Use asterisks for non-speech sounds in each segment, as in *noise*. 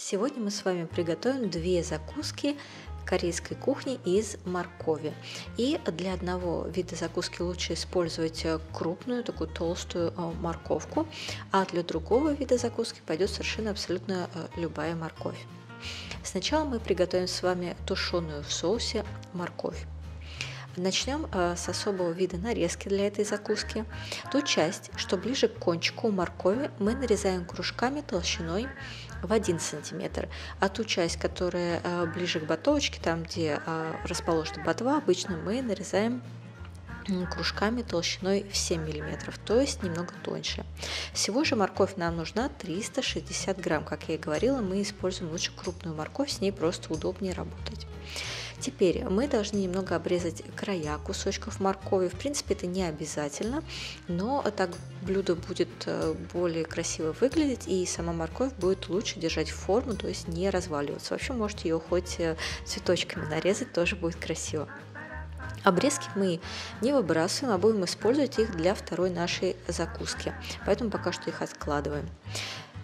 Сегодня мы с вами приготовим две закуски корейской кухни из моркови. И для одного вида закуски лучше использовать крупную, такую толстую э, морковку, а для другого вида закуски пойдет совершенно абсолютно э, любая морковь. Сначала мы приготовим с вами тушеную в соусе морковь. Начнем э, с особого вида нарезки для этой закуски. Ту часть, что ближе к кончику моркови, мы нарезаем кружками толщиной в 1 сантиметр, а ту часть, которая э, ближе к ботовочке, там где э, расположена ботва, обычно мы нарезаем кружками толщиной в 7 мм, то есть немного тоньше. Всего же морковь нам нужна 360 грамм. Как я и говорила, мы используем лучше крупную морковь, с ней просто удобнее работать. Теперь мы должны немного обрезать края кусочков моркови. В принципе, это не обязательно, но так блюдо будет э, более красиво выглядеть, и сама морковь будет лучше держать форму, то есть не разваливаться. Вообще можете ее хоть э, цветочками нарезать, тоже будет красиво. Обрезки мы не выбрасываем, а будем использовать их для второй нашей закуски, поэтому пока что их откладываем.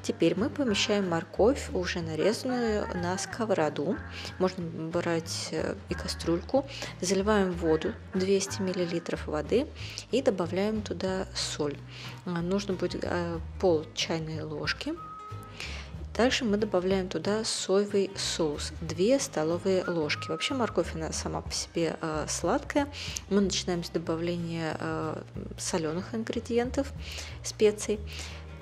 Теперь мы помещаем морковь, уже нарезанную, на сковороду. Можно брать э, и кастрюльку. Заливаем воду, 200 мл воды, и добавляем туда соль. А, нужно будет э, пол чайной ложки. Также мы добавляем туда соевый соус, 2 столовые ложки. Вообще морковь она сама по себе э, сладкая. Мы начинаем с добавления э, соленых ингредиентов, специй.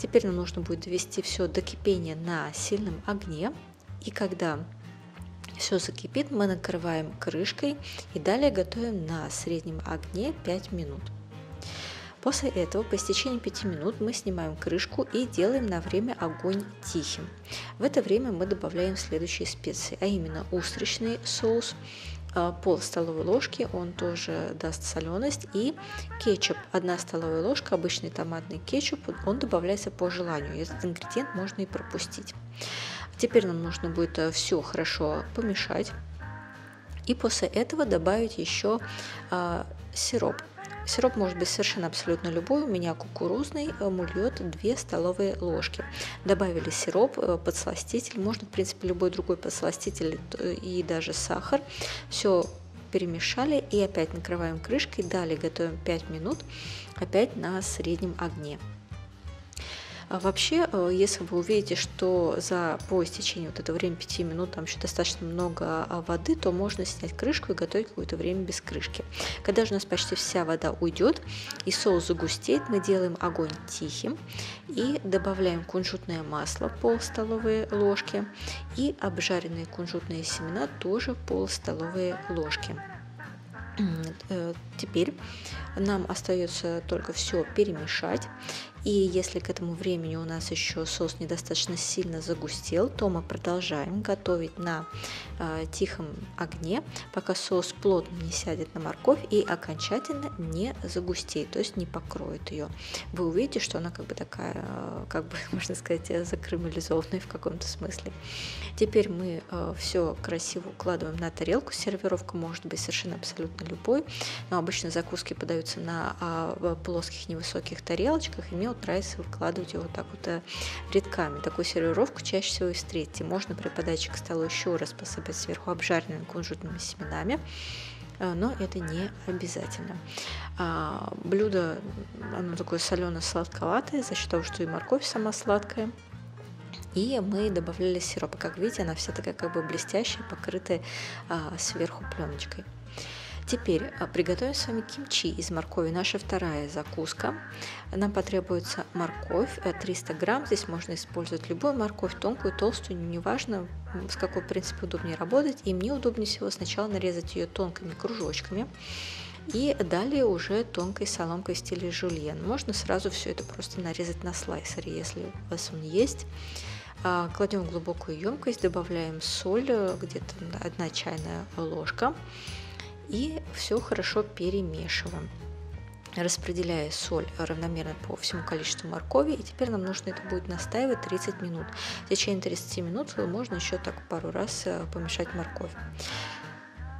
Теперь нам нужно будет довести все до кипения на сильном огне. И когда все закипит, мы накрываем крышкой и далее готовим на среднем огне 5 минут. После этого, по истечении 5 минут, мы снимаем крышку и делаем на время огонь тихим. В это время мы добавляем следующие специи, а именно устричный соус, пол столовой ложки, он тоже даст соленость, и кетчуп, 1 столовая ложка, обычный томатный кетчуп, он добавляется по желанию, этот ингредиент можно и пропустить. Теперь нам нужно будет э, все хорошо помешать, и после этого добавить еще а, сироп Сироп может быть совершенно абсолютно любой. У меня кукурузный, э, мульет 2 столовые ложки. Добавили сироп, э, подсластитель, можно в принципе любой другой подсластитель э, и даже сахар. Все перемешали и опять накрываем крышкой. Далее готовим 5 минут опять на среднем огне. А вообще, э, если вы увидите, что за по истечении вот этого времени 5 минут там еще достаточно много а, воды, то можно снять крышку и готовить какое-то время без крышки. Когда же у нас почти вся вода уйдет и соус загустеет, мы делаем огонь тихим и добавляем кунжутное масло пол столовой ложки и обжаренные кунжутные семена тоже пол столовой ложки. Э, теперь нам остается только все перемешать и если к этому времени у нас еще соус недостаточно сильно загустел, то мы продолжаем готовить на э, тихом огне, пока соус плотно не сядет на морковь и окончательно не загустеет, то есть не покроет ее. Вы увидите, что она как бы такая, э, как бы *laughs* можно сказать, закремализованная в каком-то смысле. Теперь мы э, все красиво укладываем на тарелку. Сервировка может быть совершенно абсолютно любой, но обычно закуски подаются на э, плоских невысоких тарелочках, и вот нравится выкладывать его так вот э, рядками. Такую сервировку чаще всего и встретите. Можно при подаче к столу еще раз посыпать сверху обжаренными кунжутными семенами э, но это не обязательно. А, блюдо, оно такое солено-сладковатое, за счет того, что и морковь сама сладкая. И мы добавляли сироп. Как видите, она вся такая как бы блестящая, покрытая а, сверху пленочкой. Теперь а, приготовим с вами кимчи из моркови. Наша вторая закуска. Нам потребуется морковь 300 э, грамм. Здесь можно использовать любую морковь, тонкую, толстую, неважно, с какой принципе удобнее работать. И мне удобнее всего сначала нарезать ее тонкими кружочками. И далее уже тонкой соломкой в стиле жульен. Можно сразу все это просто нарезать на слайсере, если у вас он есть. А, кладем в глубокую емкость, добавляем соль, э, где-то одна чайная ложка и все хорошо перемешиваем распределяя соль равномерно по всему количеству моркови. И теперь нам нужно это будет настаивать 30 минут. В течение 30 минут можно еще так пару раз э, помешать морковь.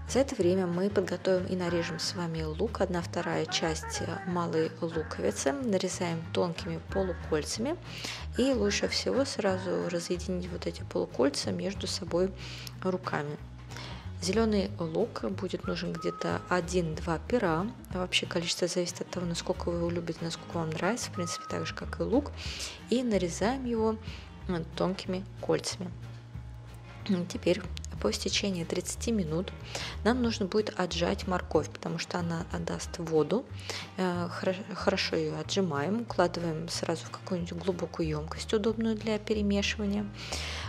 За это время мы подготовим и нарежем с вами лук. Одна вторая часть малой луковицы. Нарезаем тонкими полукольцами. И лучше всего сразу разъединить вот эти полукольца между собой руками. Зеленый лук будет нужен где-то 1-2 пера. Вообще количество зависит от того, насколько вы его любите, насколько вам нравится, в принципе, так же, как и лук. И нарезаем его тонкими кольцами. Теперь по истечении 30 минут нам нужно будет отжать морковь, потому что она отдаст воду. Э, хорошо ее отжимаем, укладываем сразу в какую-нибудь глубокую емкость, удобную для перемешивания.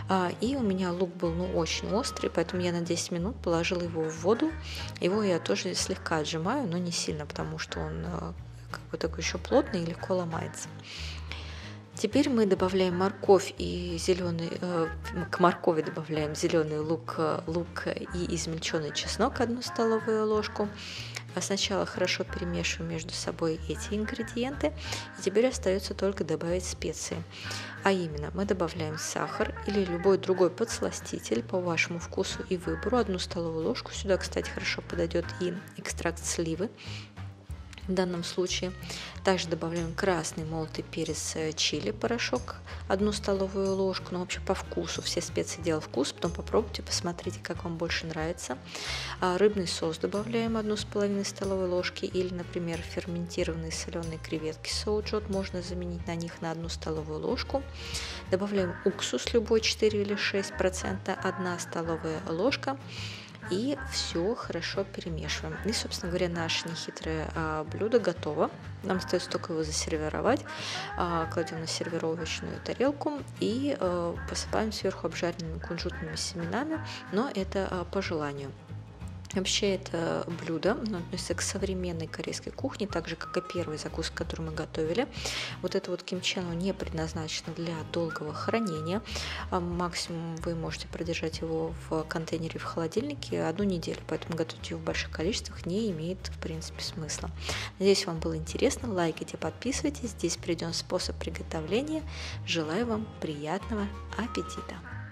А, и у меня лук был ну, очень острый, поэтому я на 10 минут положила его в воду. Его я тоже слегка отжимаю, но не сильно, потому что он э, как бы такой еще плотный и легко ломается. Теперь мы добавляем морковь и зеленый, э, к моркови добавляем зеленый лук, э, лук и измельченный чеснок, одну столовую ложку. А сначала хорошо перемешиваем между собой эти ингредиенты. И теперь остается только добавить специи. А именно мы добавляем сахар или любой другой подсластитель по вашему вкусу и выбору. Одну столовую ложку. Сюда, кстати, хорошо подойдет и экстракт сливы в данном случае. Также добавляем красный молотый перец э, чили порошок, одну столовую ложку, ну вообще по вкусу, все специи дело вкус, потом попробуйте, посмотрите, как вам больше нравится. А рыбный соус добавляем одну с половиной столовой ложки или, например, ферментированные соленые креветки соуджот можно заменить на них на одну столовую ложку. Добавляем уксус любой 4 или 6 процента, 1 столовая ложка и все хорошо перемешиваем. И, собственно говоря, наше нехитрое а, блюдо готово. Нам остается только его засервировать. А, кладем на сервировочную тарелку и а, посыпаем сверху обжаренными кунжутными семенами, но это по желанию. Вообще это блюдо ну, относится к современной корейской кухне, так же как и первая закуска, которую мы готовили. Вот это вот кимчи, оно не предназначено для долгого хранения. А максимум вы можете продержать его в контейнере в холодильнике одну неделю, поэтому готовить его в больших количествах не имеет в принципе смысла. Надеюсь, вам было интересно. Лайкайте, подписывайтесь. Здесь придем способ приготовления. Желаю вам приятного аппетита!